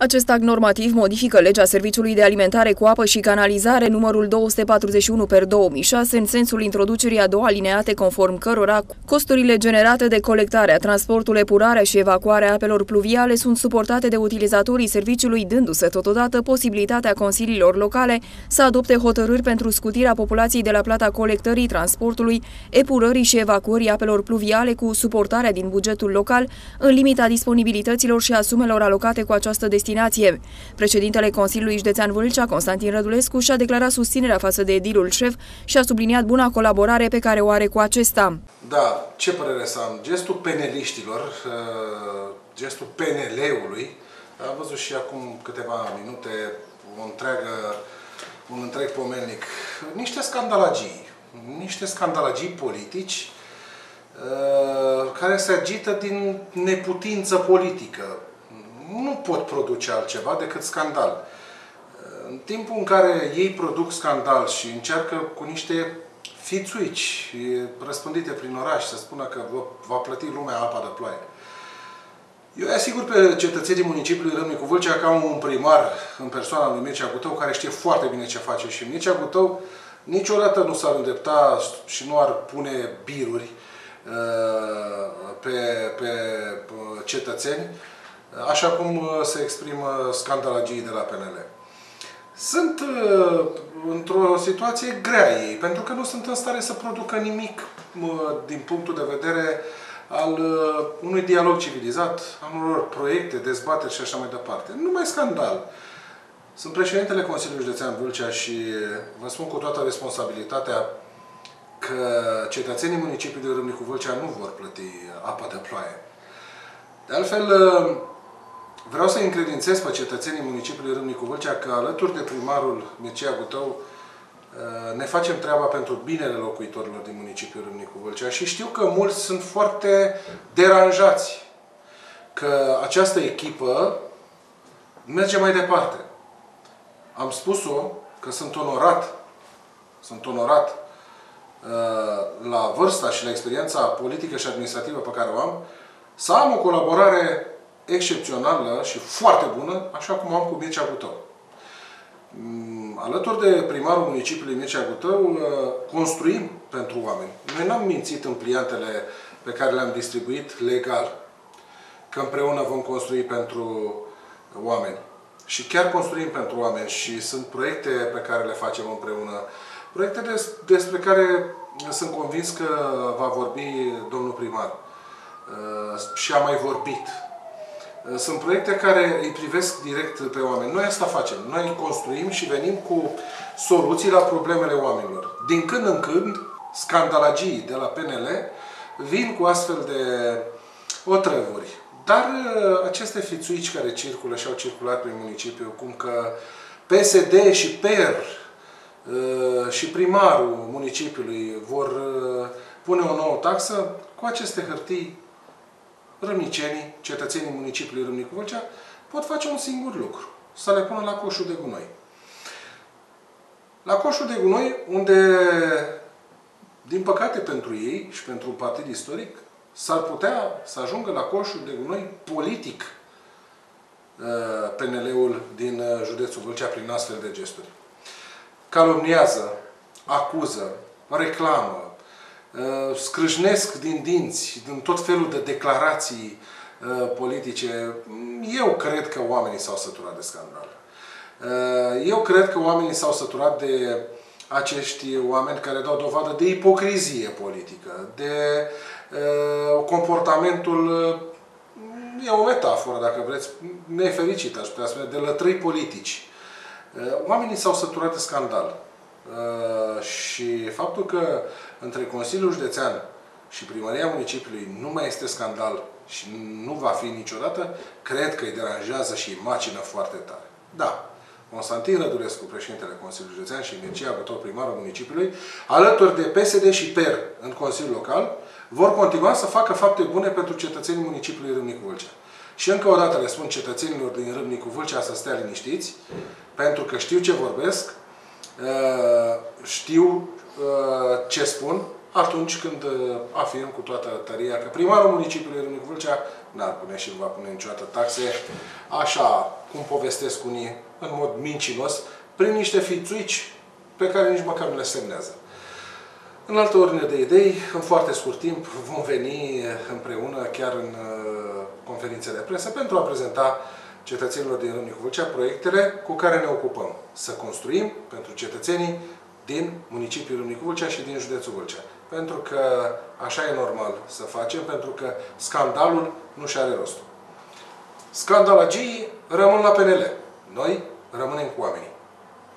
Acest act normativ modifică legea Serviciului de Alimentare cu apă și canalizare numărul 241 per 2006 în sensul introducerii a două alineate conform cărora costurile generate de colectarea, transportul, epurarea și evacuarea apelor pluviale sunt suportate de utilizatorii serviciului, dându-se totodată posibilitatea consiliilor locale să adopte hotărâri pentru scutirea populației de la plata colectării, transportului, epurării și evacuării apelor pluviale cu suportarea din bugetul local în limita disponibilităților și a sumelor alocate cu această destinație destinație. Președintele Consiliului Județean Vâlcea, Constantin Rădulescu, și-a declarat susținerea față de edilul șef și a subliniat buna colaborare pe care o are cu acesta. Da, ce părere să am? Gestul peneliștilor, uh, gestul PNL-ului, am văzut și acum câteva minute o întreagă, un întreg pomelnic, niște scandalagii, niște scandalagii politici uh, care se agită din neputință politică nu pot produce altceva decât scandal. În timpul în care ei produc scandal și încearcă cu niște fițuici răspândite prin oraș să spună că va plăti lumea apa de ploaie. Eu îi asigur pe cetățenii municipiului Râmnicu Vâlcea ca un primar în persoana lui Mircea Gutău, care știe foarte bine ce face și Mircea Gutău niciodată nu s-ar îndrepta și nu ar pune biruri uh, pe, pe cetățeni așa cum uh, se exprimă scandalagii de la PNL. Sunt uh, într-o situație grea ei, pentru că nu sunt în stare să producă nimic uh, din punctul de vedere al unui dialog civilizat, al unor proiecte, dezbateri și așa mai departe. Nu mai scandal. Sunt președintele Consiliului Județean Vâlcea și vă spun cu toată responsabilitatea că cetățenii municipiului Râmnicu Vâlcea nu vor plăti apa de ploaie. De altfel, Vreau să încredințez pe cetățenii municipiului Râmnicu Vâlcea că alături de primarul Mircea Gutău uh, ne facem treaba pentru binele locuitorilor din municipiul Râmnicu Vâlcea și știu că mulți sunt foarte deranjați că această echipă merge mai departe. Am spus-o că sunt onorat, sunt onorat uh, la vârsta și la experiența politică și administrativă pe care o am, să am o colaborare excepțională și foarte bună, așa cum am cu Mircea Gutău. Mm, alături de primarul municipiului Mircea Gutău, uh, construim pentru oameni. Noi n-am mințit în pliantele pe care le-am distribuit legal, că împreună vom construi pentru oameni. Și chiar construim pentru oameni și sunt proiecte pe care le facem împreună. Proiecte despre care sunt convins că va vorbi domnul primar. Uh, și a mai vorbit Uh, sunt proiecte care îi privesc direct pe oameni. Noi asta facem. Noi construim și venim cu soluții la problemele oamenilor. Din când în când, scandalagii de la PNL vin cu astfel de otrăvuri. Dar uh, aceste fițuici care circulă și au circulat prin municipiu, cum că PSD și PER uh, și primarul municipiului vor pune o nouă taxă, cu aceste hârtii râmnicenii, cetățenii municipiului Râmnicu Vâlcea, pot face un singur lucru. Să le pună la coșul de gunoi. La coșul de gunoi, unde, din păcate pentru ei și pentru un partid istoric, s-ar putea să ajungă la coșul de gunoi politic uh, PNL-ul din uh, județul Vâlcea prin astfel de gesturi. Calomniază, acuză, reclamă, Uh, scrâșnesc din dinți, din tot felul de declarații uh, politice. Eu cred că oamenii s-au săturat de scandal. Uh, eu cred că oamenii s-au săturat de acești oameni care dau dovadă de ipocrizie politică, de comportamentul, e o metaforă dacă vreți, nefericit aș putea spune, de lătrâi politici. Oamenii s-au săturat de scandal. Uh, și faptul că între Consiliul Județean și Primăria Municipiului nu mai este scandal și nu va fi niciodată, cred că îi deranjează și îi macină foarte tare. Da, Constantin Rădulescu, președintele Consiliului Județean și Mircea Gător, primarul municipiului, alături de PSD și PER în Consiliul Local, vor continua să facă fapte bune pentru cetățenii municipiului Râmnicu Vâlcea. Și încă o dată le spun cetățenilor din Râmnicu Vâlcea să stea liniștiți, pentru că știu ce vorbesc, Uh, știu uh, ce spun atunci când uh, afirm cu toată tăria că primarul municipiului Râmnicu Vâlcea n-ar pune și nu va pune niciodată taxe, așa cum povestesc unii în mod mincinos, prin niște fițuici pe care nici măcar nu le semnează. În altă ordine de idei, în foarte scurt timp, vom veni împreună, chiar în uh, conferințe de presă, pentru a prezenta cetățenilor din Râmnicu Vâlcea proiectele cu care ne ocupăm. Să construim pentru cetățenii din municipiul Râmnicu Vâlcea și din județul Vâlcea. Pentru că așa e normal să facem, pentru că scandalul nu și are rostul. Scandalagii rămân la PNL. Noi rămânem cu oamenii.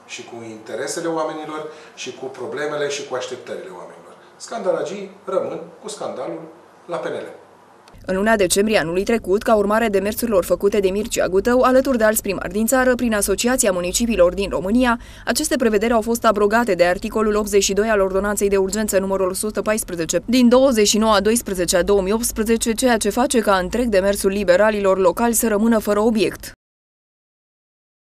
Și cu interesele oamenilor, și cu problemele, și cu așteptările oamenilor. Scandalagii rămân cu scandalul la PNL. În luna decembrie anului trecut, ca urmare demersurilor făcute de Mircea Gutău, alături de alți primari din țară, prin Asociația Municipiilor din România, aceste prevederi au fost abrogate de articolul 82 al Ordonanței de Urgență numărul 114 din 29 a 12 a 2018, ceea ce face ca întreg demersul liberalilor locali să rămână fără obiect.